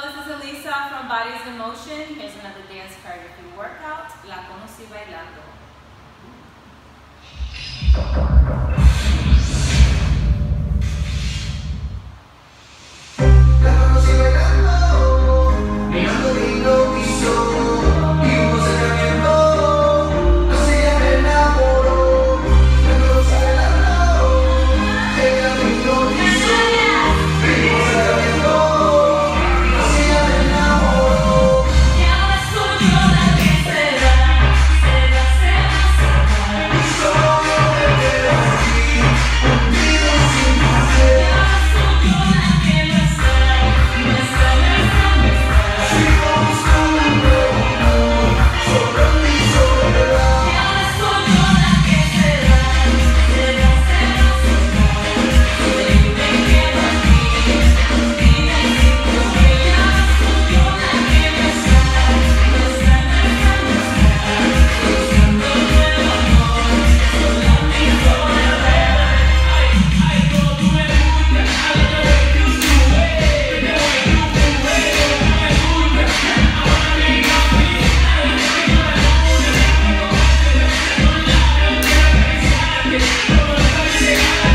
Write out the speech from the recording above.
Hello, this is Elisa from Bodies in Motion. Here's another dance choreography workout. La conocí bailando. Yeah.